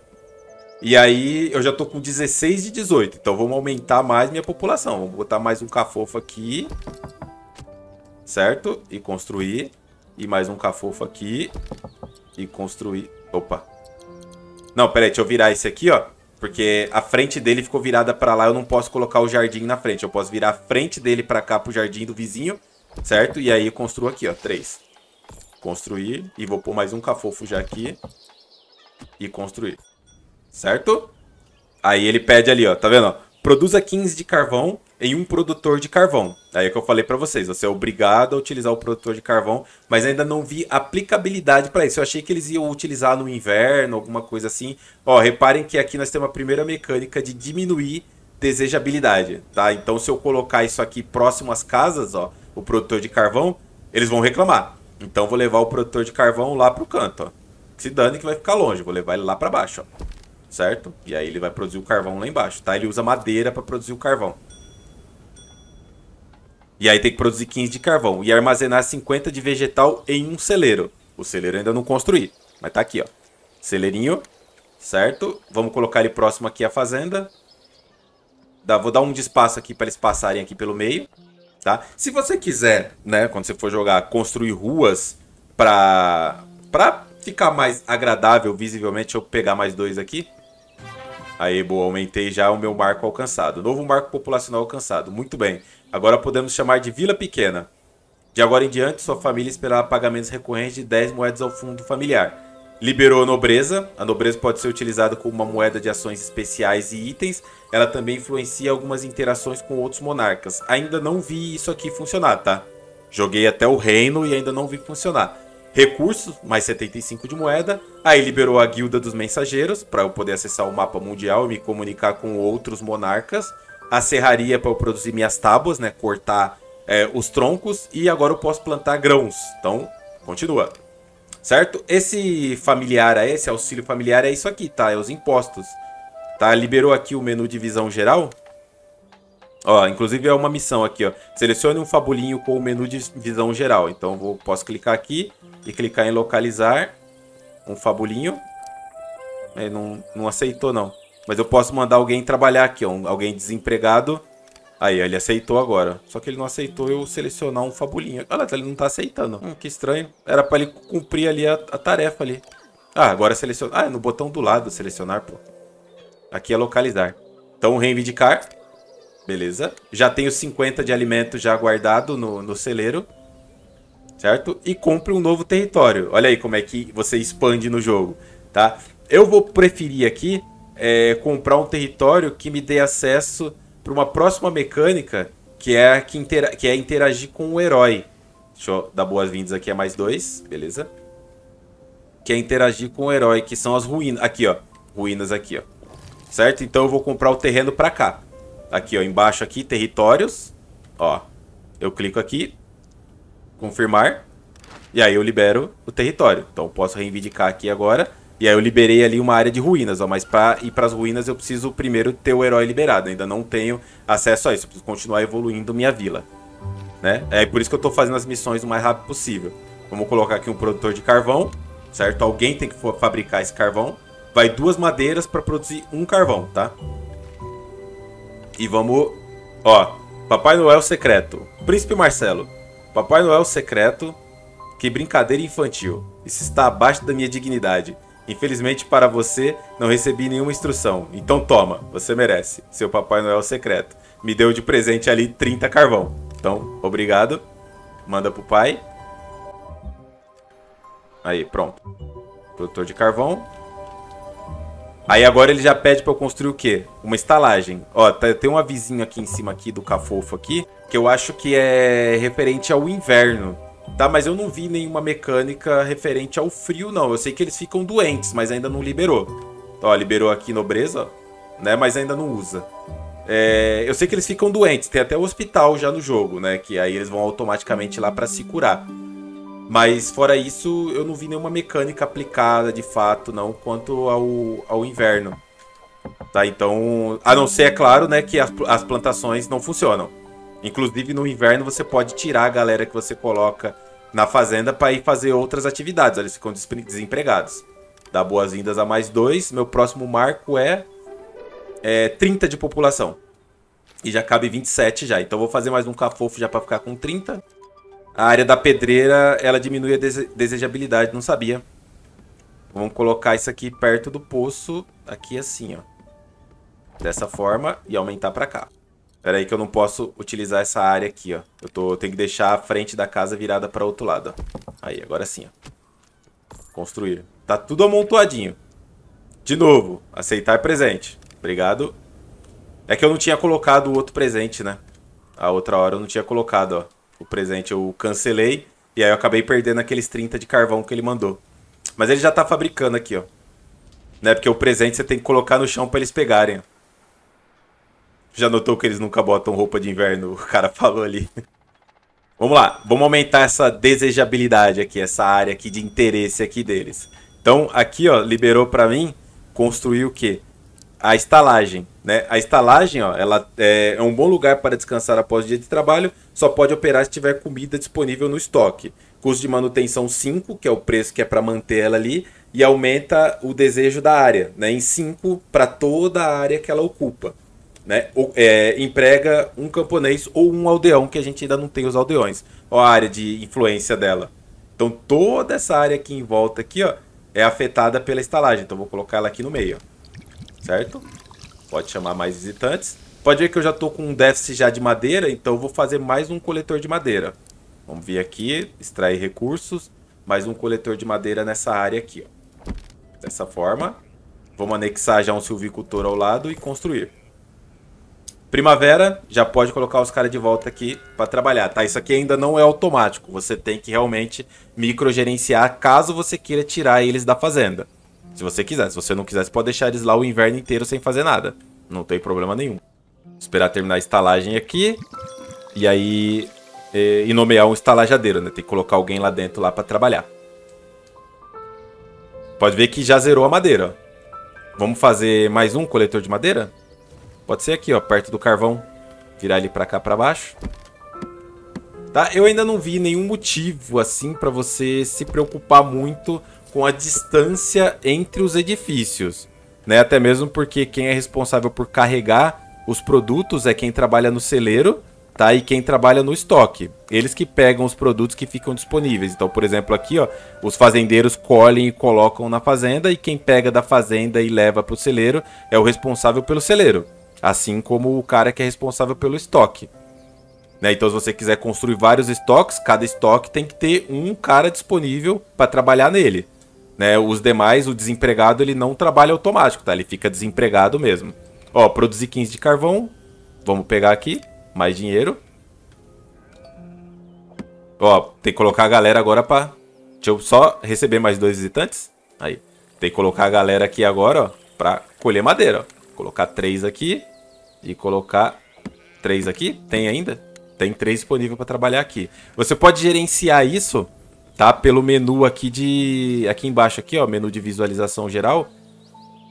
E aí eu já tô com 16 de 18, então vamos aumentar mais minha população. Vamos botar mais um cafofo aqui. Certo? E construir. E mais um cafofo aqui. E construir. Opa. Não, peraí, deixa eu virar esse aqui, ó. Porque a frente dele ficou virada para lá, eu não posso colocar o jardim na frente. Eu posso virar a frente dele para cá pro jardim do vizinho, certo? E aí eu construo aqui, ó, três. Construir. E vou pôr mais um cafofo já aqui. E construir. Certo? Aí ele pede ali, ó, tá vendo? Produza 15 de carvão em um produtor de carvão. Aí é que eu falei para vocês, você é obrigado a utilizar o produtor de carvão, mas ainda não vi aplicabilidade para isso. Eu achei que eles iam utilizar no inverno, alguma coisa assim. Ó, reparem que aqui nós temos a primeira mecânica de diminuir desejabilidade, tá? Então se eu colocar isso aqui próximo às casas, ó, o produtor de carvão, eles vão reclamar. Então vou levar o produtor de carvão lá pro canto, ó. Se dane que vai ficar longe, vou levar ele lá para baixo, ó. Certo? E aí ele vai produzir o carvão lá embaixo, tá? Ele usa madeira para produzir o carvão. E aí tem que produzir 15 de carvão. E armazenar 50 de vegetal em um celeiro. O celeiro ainda não construí. Mas tá aqui, ó. Celeirinho. Certo? Vamos colocar ele próximo aqui à fazenda. Dá, vou dar um espaço aqui para eles passarem aqui pelo meio. Tá? Se você quiser, né, quando você for jogar, construir ruas para pra ficar mais agradável visivelmente, deixa eu pegar mais dois aqui. Aí, boa, aumentei já o meu marco alcançado. Novo marco populacional alcançado. Muito bem. Agora podemos chamar de Vila Pequena. De agora em diante, sua família esperará pagamentos recorrentes de 10 moedas ao fundo familiar. Liberou a nobreza. A nobreza pode ser utilizada como uma moeda de ações especiais e itens. Ela também influencia algumas interações com outros monarcas. Ainda não vi isso aqui funcionar, tá? Joguei até o reino e ainda não vi funcionar. Recursos, mais 75 de moeda. Aí liberou a guilda dos mensageiros, para eu poder acessar o mapa mundial e me comunicar com outros monarcas a serraria para eu produzir minhas tábuas, né? Cortar é, os troncos e agora eu posso plantar grãos. Então, continua. Certo? Esse familiar, esse auxílio familiar é isso aqui, tá? É os impostos. Tá? Liberou aqui o menu de visão geral. Ó, inclusive é uma missão aqui, ó. Selecione um fabulinho com o menu de visão geral. Então vou, posso clicar aqui e clicar em localizar um fabulinho. Ele não, não aceitou não. Mas eu posso mandar alguém trabalhar aqui, ó, alguém desempregado. Aí, ele aceitou agora. Só que ele não aceitou eu selecionar um fabulinho. Olha, ele não tá aceitando. Hum, que estranho. Era pra ele cumprir ali a, a tarefa ali. Ah, agora selecionar. Ah, é no botão do lado, selecionar, pô. Aqui é localizar. Então, reivindicar. Beleza. Já tenho 50 de alimento já guardado no, no celeiro. Certo? E compre um novo território. Olha aí como é que você expande no jogo, tá? Eu vou preferir aqui é, comprar um território que me dê acesso para uma próxima mecânica que é, que, intera que é interagir com o herói. Deixa eu dar boas-vindas aqui a mais dois, beleza? Que é interagir com o herói, que são as ruínas. Aqui, ó. Ruínas aqui, ó. Certo? Então eu vou comprar o terreno para cá. Aqui, ó. Embaixo aqui, territórios. Ó. Eu clico aqui. Confirmar. E aí eu libero o território. Então eu posso reivindicar aqui agora. E aí eu liberei ali uma área de ruínas, ó, mas para ir para as ruínas eu preciso primeiro ter o herói liberado. Eu ainda não tenho acesso a isso, eu preciso continuar evoluindo minha vila. Né? É por isso que eu estou fazendo as missões o mais rápido possível. Vamos colocar aqui um produtor de carvão, certo? Alguém tem que fabricar esse carvão. Vai duas madeiras para produzir um carvão, tá? E vamos... Ó, Papai Noel secreto. Príncipe Marcelo. Papai Noel secreto. Que brincadeira infantil. Isso está abaixo da minha dignidade. Infelizmente para você, não recebi nenhuma instrução. Então toma, você merece. Seu Papai Noel secreto. Me deu de presente ali 30 carvão. Então, obrigado. Manda pro pai. Aí, pronto. Produtor de carvão. Aí agora ele já pede para eu construir o quê? Uma estalagem. Ó, tá, tem um avisinho aqui em cima aqui do cafofo aqui, que eu acho que é referente ao inverno. Tá, mas eu não vi nenhuma mecânica referente ao frio, não. Eu sei que eles ficam doentes, mas ainda não liberou. Ó, liberou aqui nobreza, né? Mas ainda não usa. É, eu sei que eles ficam doentes. Tem até o hospital já no jogo, né? Que aí eles vão automaticamente lá para se curar. Mas fora isso, eu não vi nenhuma mecânica aplicada de fato, não, quanto ao, ao inverno. Tá, então, a não ser, é claro, né, que as, as plantações não funcionam. Inclusive no inverno você pode tirar a galera que você coloca na fazenda para ir fazer outras atividades. Eles ficam desempregados. Dá boas-vindas a mais dois. Meu próximo marco é, é 30 de população. E já cabe 27 já. Então vou fazer mais um cafofo já para ficar com 30. A área da pedreira, ela diminui a dese desejabilidade, não sabia. Vamos colocar isso aqui perto do poço, aqui assim, ó. Dessa forma e aumentar para cá. Espera aí que eu não posso utilizar essa área aqui, ó. Eu, tô, eu tenho que deixar a frente da casa virada para outro lado, ó. Aí, agora sim, ó. Construir. Tá tudo amontoadinho. De novo, aceitar presente. Obrigado. É que eu não tinha colocado o outro presente, né? A outra hora eu não tinha colocado, ó. O presente eu cancelei. E aí eu acabei perdendo aqueles 30 de carvão que ele mandou. Mas ele já tá fabricando aqui, ó. Né? Porque o presente você tem que colocar no chão para eles pegarem, ó. Já notou que eles nunca botam roupa de inverno? O cara falou ali. Vamos lá, vamos aumentar essa desejabilidade aqui, essa área aqui de interesse aqui deles. Então, aqui, ó, liberou para mim construir o quê? A estalagem, né? A estalagem, ó, ela é, é um bom lugar para descansar após o dia de trabalho, só pode operar se tiver comida disponível no estoque. Custo de manutenção 5, que é o preço que é para manter ela ali, e aumenta o desejo da área, né? Em 5 para toda a área que ela ocupa né, é, emprega um camponês ou um aldeão, que a gente ainda não tem os aldeões. A área de influência dela. Então toda essa área aqui em volta aqui, ó, é afetada pela estalagem. Então vou colocar ela aqui no meio, certo? Pode chamar mais visitantes. Pode ver que eu já estou com um déficit já de madeira, então vou fazer mais um coletor de madeira. Vamos vir aqui, extrair recursos, mais um coletor de madeira nessa área aqui, ó. Dessa forma. Vamos anexar já um silvicultor ao lado e construir. Primavera, já pode colocar os caras de volta aqui para trabalhar, tá? Isso aqui ainda não é automático. Você tem que realmente microgerenciar caso você queira tirar eles da fazenda. Se você quiser. Se você não quiser, você pode deixar eles lá o inverno inteiro sem fazer nada. Não tem problema nenhum. Esperar terminar a estalagem aqui. E aí... E, e nomear um estalajadeiro, né? Tem que colocar alguém lá dentro lá para trabalhar. Pode ver que já zerou a madeira. Vamos fazer mais um coletor de madeira? Pode ser aqui, ó, perto do carvão. Virar ele pra cá, pra baixo. Tá? Eu ainda não vi nenhum motivo, assim, pra você se preocupar muito com a distância entre os edifícios. Né? Até mesmo porque quem é responsável por carregar os produtos é quem trabalha no celeiro, tá? E quem trabalha no estoque. Eles que pegam os produtos que ficam disponíveis. Então, por exemplo, aqui, ó, os fazendeiros colhem e colocam na fazenda e quem pega da fazenda e leva para o celeiro é o responsável pelo celeiro. Assim como o cara que é responsável pelo estoque. Né? Então, se você quiser construir vários estoques, cada estoque tem que ter um cara disponível para trabalhar nele. Né? Os demais, o desempregado, ele não trabalha automático, tá? Ele fica desempregado mesmo. Ó, produzir 15 de carvão. Vamos pegar aqui. Mais dinheiro. Ó, tem que colocar a galera agora pra... Deixa eu só receber mais dois visitantes. Aí. Tem que colocar a galera aqui agora, ó. Pra colher madeira, ó. Colocar três aqui e colocar três aqui. Tem ainda? Tem três disponível para trabalhar aqui. Você pode gerenciar isso, tá? Pelo menu aqui de aqui embaixo aqui, ó, menu de visualização geral.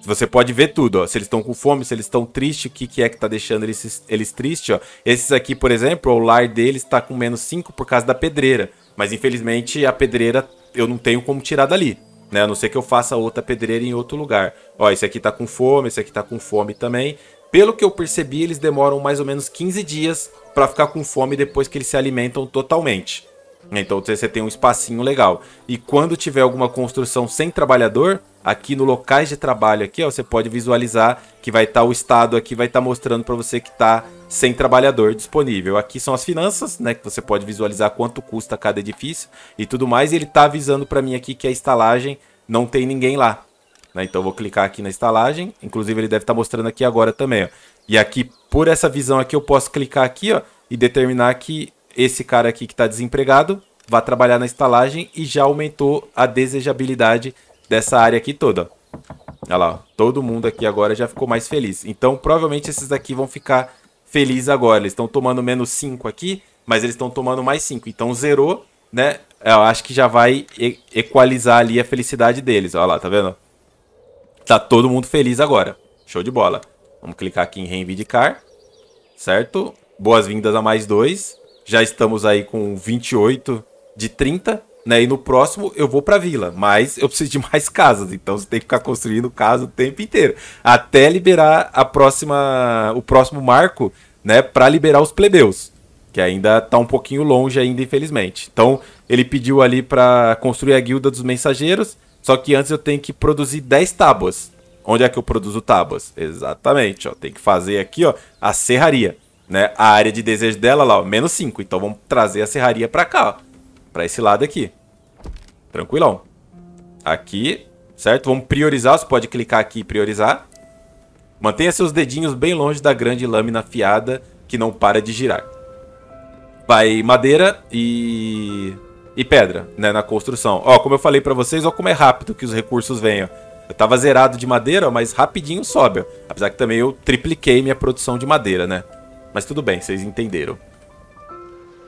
Você pode ver tudo, ó. Se eles estão com fome, se eles estão tristes, o que, que é que tá deixando eles, eles tristes, ó. Esses aqui, por exemplo, o lar deles está com menos 5 por causa da pedreira. Mas infelizmente a pedreira eu não tenho como tirar dali. Né? A não ser que eu faça outra pedreira em outro lugar. Ó, esse aqui tá com fome, esse aqui tá com fome também. Pelo que eu percebi, eles demoram mais ou menos 15 dias para ficar com fome depois que eles se alimentam totalmente. Então você tem um espacinho legal. E quando tiver alguma construção sem trabalhador, aqui no locais de trabalho aqui, ó, você pode visualizar que vai estar tá o estado aqui, vai estar tá mostrando para você que está sem trabalhador disponível. Aqui são as finanças, né, que você pode visualizar quanto custa cada edifício e tudo mais. E ele está avisando para mim aqui que a estalagem não tem ninguém lá. Né? Então eu vou clicar aqui na estalagem. Inclusive ele deve estar tá mostrando aqui agora também. Ó. E aqui, por essa visão aqui, eu posso clicar aqui ó, e determinar que esse cara aqui que está desempregado vai trabalhar na estalagem e já aumentou a desejabilidade dessa área aqui toda. Olha lá, todo mundo aqui agora já ficou mais feliz. Então provavelmente esses daqui vão ficar felizes agora. Eles estão tomando menos 5 aqui, mas eles estão tomando mais 5. Então zerou, né? Eu acho que já vai equalizar ali a felicidade deles. Olha lá, tá vendo? Tá todo mundo feliz agora. Show de bola. Vamos clicar aqui em reivindicar. Certo? Boas-vindas a mais dois. Já estamos aí com 28 de 30, né? E no próximo eu vou pra vila, mas eu preciso de mais casas, então você tem que ficar construindo casa o tempo inteiro, até liberar a próxima, o próximo marco, né, para liberar os plebeus, que ainda tá um pouquinho longe ainda, infelizmente. Então, ele pediu ali para construir a guilda dos mensageiros, só que antes eu tenho que produzir 10 tábuas. Onde é que eu produzo tábuas? Exatamente, ó, tem que fazer aqui, ó, a serraria, né? A área de desejo dela lá, ó, menos 5. Então vamos trazer a serraria para cá, ó para esse lado aqui. Tranquilão. Aqui, certo? Vamos priorizar, você pode clicar aqui e priorizar. Mantenha seus dedinhos bem longe da grande lâmina afiada que não para de girar. Vai madeira e e pedra, né, na construção. Ó, como eu falei para vocês, ó como é rápido que os recursos ó. Eu tava zerado de madeira, mas rapidinho sobe, ó. Apesar que também eu tripliquei minha produção de madeira, né? Mas tudo bem, vocês entenderam.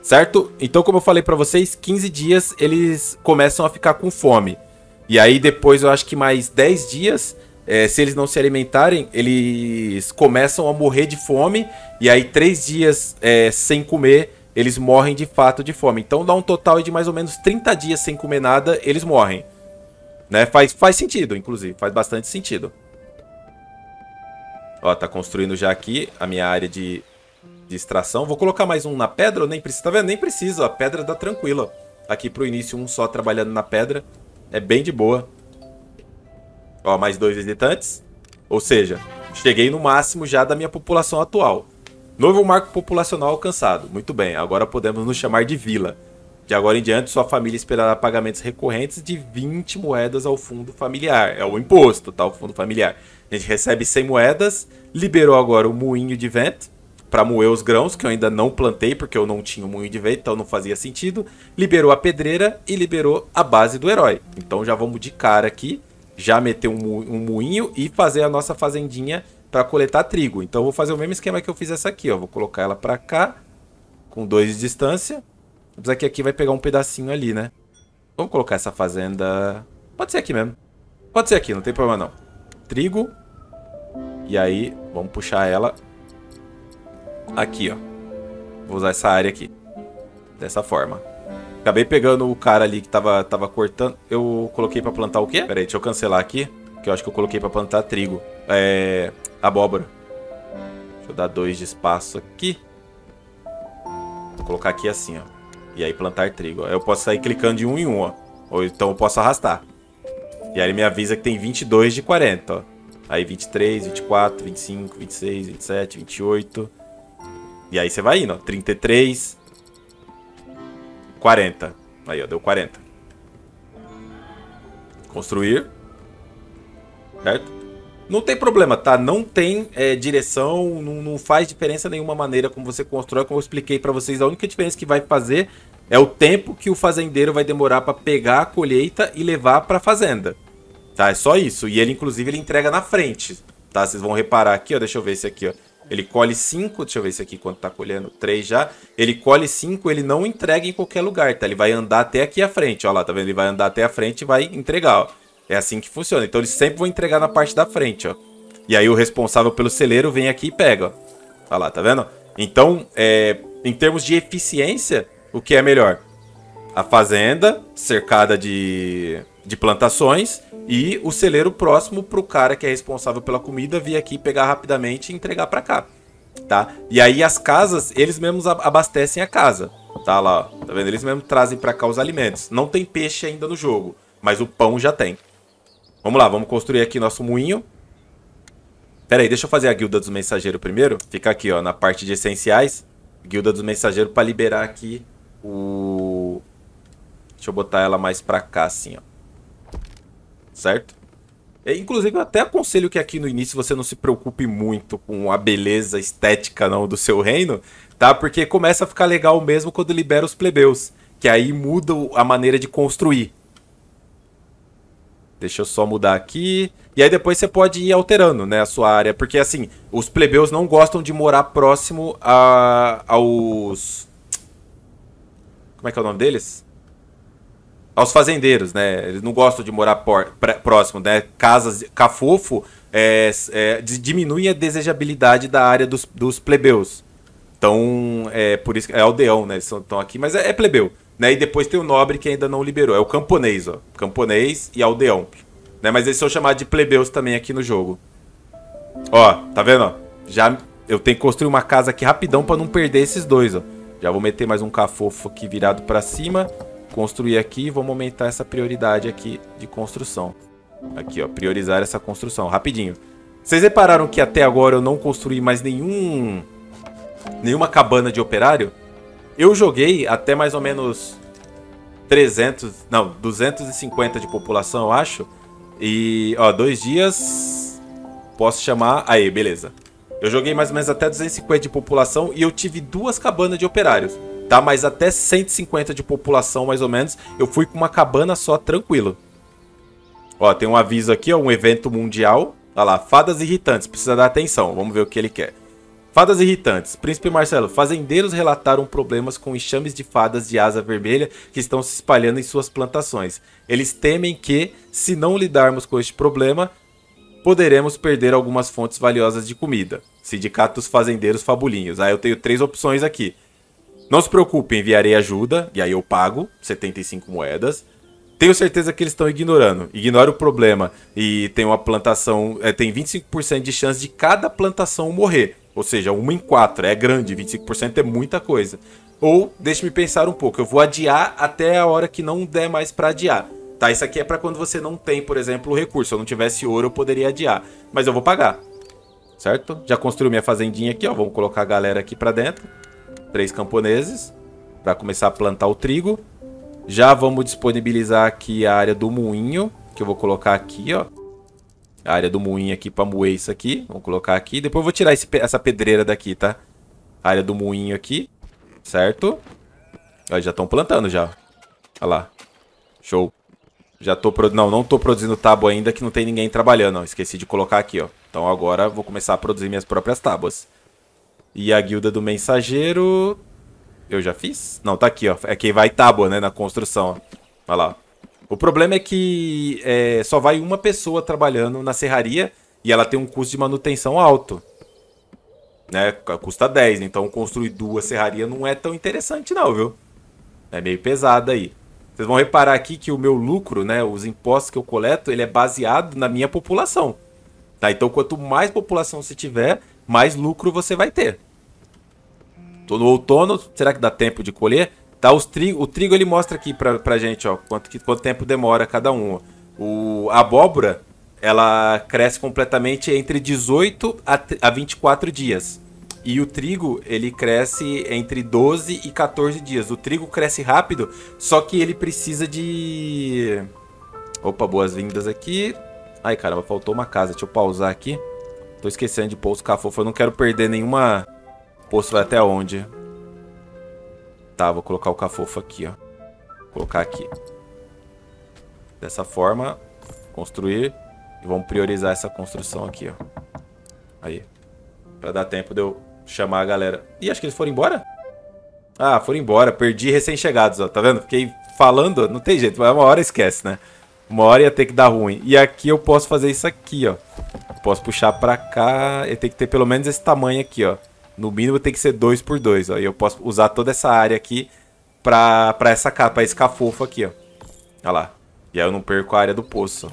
Certo? Então, como eu falei para vocês, 15 dias eles começam a ficar com fome. E aí depois eu acho que mais 10 dias, é, se eles não se alimentarem, eles começam a morrer de fome. E aí 3 dias é, sem comer, eles morrem de fato de fome. Então dá um total de mais ou menos 30 dias sem comer nada, eles morrem. Né? Faz, faz sentido, inclusive. Faz bastante sentido. Ó, tá construindo já aqui a minha área de de extração. Vou colocar mais um na pedra, nem precisa. Tá vendo? Nem precisa, a pedra dá tranquila. Aqui pro início, um só trabalhando na pedra. É bem de boa. Ó, mais dois visitantes. Ou seja, cheguei no máximo já da minha população atual. Novo marco populacional alcançado. Muito bem, agora podemos nos chamar de vila. De agora em diante, sua família esperará pagamentos recorrentes de 20 moedas ao fundo familiar. É o imposto, tá? O fundo familiar. A gente recebe 100 moedas, liberou agora o moinho de vento para moer os grãos, que eu ainda não plantei porque eu não tinha um moinho de vento, então não fazia sentido. Liberou a pedreira e liberou a base do herói. Então já vamos de cara aqui, já meter um, um moinho e fazer a nossa fazendinha para coletar trigo. Então vou fazer o mesmo esquema que eu fiz essa aqui, ó. Vou colocar ela para cá, com dois de distância. Apesar que aqui vai pegar um pedacinho ali, né? Vamos colocar essa fazenda... Pode ser aqui mesmo. Pode ser aqui, não tem problema não. Trigo. E aí, vamos puxar ela aqui, ó. Vou usar essa área aqui. Dessa forma. Acabei pegando o cara ali que tava, tava cortando. Eu coloquei pra plantar o quê? Pera aí, deixa eu cancelar aqui. Que eu acho que eu coloquei pra plantar trigo. É... Abóbora. Deixa eu dar dois de espaço aqui. Vou colocar aqui assim, ó. E aí plantar trigo. Ó. Eu posso sair clicando de um em um, ó. Ou então eu posso arrastar. E aí ele me avisa que tem 22 de 40, ó. Aí 23, 24, 25, 26, 27, 28... E aí você vai indo, ó. 33. 40. Aí, ó, deu 40. Construir. Certo? Não tem problema, tá? Não tem é, direção, não, não, faz diferença nenhuma maneira como você constrói, como eu expliquei para vocês. A única diferença que vai fazer é o tempo que o fazendeiro vai demorar para pegar a colheita e levar para fazenda. Tá? É só isso. E ele, inclusive, ele entrega na frente. Tá? Vocês vão reparar aqui, ó. Deixa eu ver esse aqui, ó. Ele colhe 5, deixa eu ver esse aqui quanto tá colhendo, 3 já. Ele colhe 5, ele não entrega em qualquer lugar, tá? Ele vai andar até aqui à frente, ó lá, tá vendo? Ele vai andar até a frente e vai entregar, ó. É assim que funciona. Então eles sempre vão entregar na parte da frente, ó. E aí o responsável pelo celeiro vem aqui e pega, ó. Olha lá, tá vendo? Então, é, em termos de eficiência, o que é melhor? A fazenda cercada de, de plantações e o celeiro próximo para o cara que é responsável pela comida vir aqui pegar rapidamente e entregar para cá, tá? E aí as casas, eles mesmos abastecem a casa, tá lá, tá vendo? Eles mesmos trazem para cá os alimentos. Não tem peixe ainda no jogo, mas o pão já tem. Vamos lá, vamos construir aqui nosso moinho. Pera aí, deixa eu fazer a guilda dos mensageiros primeiro. Fica aqui, ó, na parte de essenciais. Guilda dos mensageiros para liberar aqui o... Deixa eu botar ela mais pra cá, assim, ó certo? É, inclusive, eu até aconselho que aqui no início você não se preocupe muito com a beleza estética não do seu reino, tá? Porque começa a ficar legal mesmo quando libera os plebeus, que aí muda a maneira de construir. Deixa eu só mudar aqui. E aí depois você pode ir alterando, né, a sua área, porque assim, os plebeus não gostam de morar próximo a aos Como é que é o nome deles? aos fazendeiros, né? Eles não gostam de morar por, próximo, né? Casas cafofo é, é, diminui a desejabilidade da área dos, dos plebeus. Então, é por isso que é aldeão, né? Eles estão aqui, mas é, é, plebeu. Né? E depois tem o nobre que ainda não liberou. É o camponês, ó. Camponês e aldeão. Né? Mas eles são chamados de plebeus também aqui no jogo. Ó, tá vendo? Já eu tenho que construir uma casa aqui rapidão para não perder esses dois, ó. Já vou meter mais um cafofo aqui virado para cima. Construir aqui e vamos aumentar essa prioridade aqui de construção. Aqui, ó. Priorizar essa construção. Rapidinho. Vocês repararam que até agora eu não construí mais nenhum... Nenhuma cabana de operário? Eu joguei até mais ou menos 300, não, 250 de população, eu acho. E, ó, dois dias. Posso chamar. Aí, beleza. Eu joguei mais ou menos até 250 de população e eu tive duas cabanas de operários. Tá, mas até 150 de população, mais ou menos, eu fui com uma cabana só, tranquilo. Ó, tem um aviso aqui, ó, um evento mundial. Olha lá, fadas irritantes, precisa dar atenção. Vamos ver o que ele quer. Fadas irritantes. Príncipe Marcelo, fazendeiros relataram problemas com enxames de fadas de asa vermelha que estão se espalhando em suas plantações. Eles temem que, se não lidarmos com este problema, poderemos perder algumas fontes valiosas de comida. Sindicato dos Fazendeiros Fabulinhos. Aí eu tenho três opções aqui. Não se preocupe, enviarei ajuda, e aí eu pago 75 moedas. Tenho certeza que eles estão ignorando. Ignora o problema e tem uma plantação. É, tem 25% de chance de cada plantação morrer. Ou seja, uma em quatro. É grande, 25% é muita coisa. Ou, deixe-me pensar um pouco, eu vou adiar até a hora que não der mais para adiar. Tá, isso aqui é para quando você não tem, por exemplo, o recurso. Se eu não tivesse ouro, eu poderia adiar. Mas eu vou pagar. Certo? Já construiu minha fazendinha aqui, ó. Vamos colocar a galera aqui para dentro. Três camponeses. para começar a plantar o trigo. Já vamos disponibilizar aqui a área do moinho, que eu vou colocar aqui, ó. A área do moinho aqui para moer isso aqui. Vamos colocar aqui. Depois eu vou tirar esse, essa pedreira daqui, tá? A área do moinho aqui. Certo? Ó, já estão plantando já. Olha lá. Show. Já tô produzindo. Não, não tô produzindo tábua ainda que não tem ninguém trabalhando. Ó. Esqueci de colocar aqui, ó. Então agora vou começar a produzir minhas próprias tábuas. E a guilda do mensageiro. Eu já fiz? Não, tá aqui, ó. É quem vai tábua, né? Na construção. Olha lá. O problema é que é, só vai uma pessoa trabalhando na serraria e ela tem um custo de manutenção alto. Né? Custa 10, então construir duas serrarias não é tão interessante não, viu? É meio pesado aí. Vocês vão reparar aqui que o meu lucro, né, os impostos que eu coleto, ele é baseado na minha população. Tá? Então quanto mais população você tiver, mais lucro você vai ter. Tô no outono, será que dá tempo de colher? Tá, os trigo, o trigo ele mostra aqui pra, pra gente, ó, quanto, que, quanto tempo demora cada um. O, a abóbora, ela cresce completamente entre 18 a, a 24 dias. E o trigo, ele cresce entre 12 e 14 dias. O trigo cresce rápido, só que ele precisa de... Opa, boas-vindas aqui. Ai, caramba, faltou uma casa. Deixa eu pausar aqui. Tô esquecendo de pôr os cafofos. Eu não quero perder nenhuma poço vai até onde? Tá, vou colocar o cafofo aqui, ó. Vou colocar aqui. Dessa forma, construir. E vamos priorizar essa construção aqui, ó. Aí. Pra dar tempo de eu chamar a galera. Ih, acho que eles foram embora? Ah, foram embora. Perdi recém-chegados, ó. Tá vendo? Fiquei falando. Não tem jeito. Uma hora esquece, né? Uma hora ia ter que dar ruim. E aqui eu posso fazer isso aqui, ó. Posso puxar pra cá. E tem que ter pelo menos esse tamanho aqui, ó. No mínimo tem que ser 2 por 2 ó. E eu posso usar toda essa área aqui pra, pra essa capa, esse cafofo aqui, ó. Olha lá. E aí eu não perco a área do poço.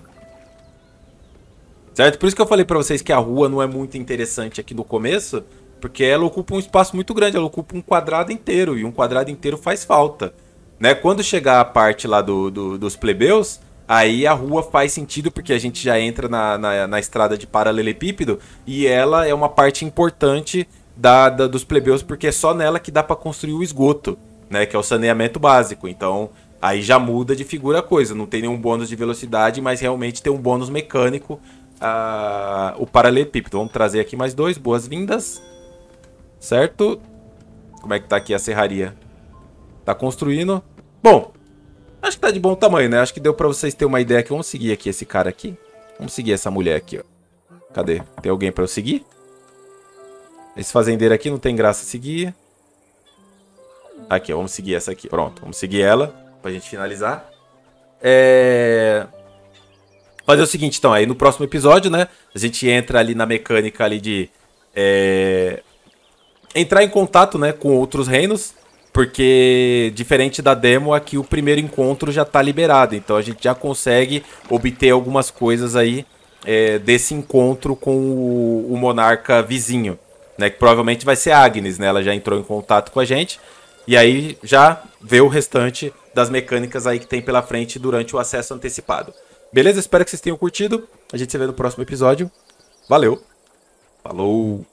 Certo? Por isso que eu falei pra vocês que a rua não é muito interessante aqui no começo. Porque ela ocupa um espaço muito grande. Ela ocupa um quadrado inteiro. E um quadrado inteiro faz falta. Né? Quando chegar a parte lá do, do dos plebeus... Aí a rua faz sentido porque a gente já entra na, na, na estrada de paralelepípedo e ela é uma parte importante da, da, dos plebeus, porque é só nela que dá para construir o esgoto, né? Que é o saneamento básico. Então, aí já muda de figura a coisa. Não tem nenhum bônus de velocidade, mas realmente tem um bônus mecânico o paralelepípedo. Vamos trazer aqui mais dois. Boas-vindas. Certo? Como é que tá aqui a serraria? Tá construindo. Bom, acho que tá de bom tamanho, né? Acho que deu pra vocês terem uma ideia aqui. Vamos seguir aqui esse cara aqui. Vamos seguir essa mulher aqui, ó. Cadê? Tem alguém pra eu seguir? Esse fazendeiro aqui não tem graça seguir. Aqui, ó, vamos seguir essa aqui. Pronto, vamos seguir ela pra gente finalizar. É... Fazer o seguinte, então, aí no próximo episódio, né? A gente entra ali na mecânica ali de... É... Entrar em contato, né, com outros reinos. porque diferente da demo, aqui o primeiro encontro já está liberado, então a gente já consegue obter algumas coisas aí é, desse encontro com o, o, monarca vizinho, né? Que provavelmente vai ser Agnes, né? Ela já entrou em contato com a gente e aí já vê o restante das mecânicas aí que tem pela frente durante o acesso antecipado. Beleza? Espero que vocês tenham curtido. A gente se vê no próximo episódio. Valeu. Falou.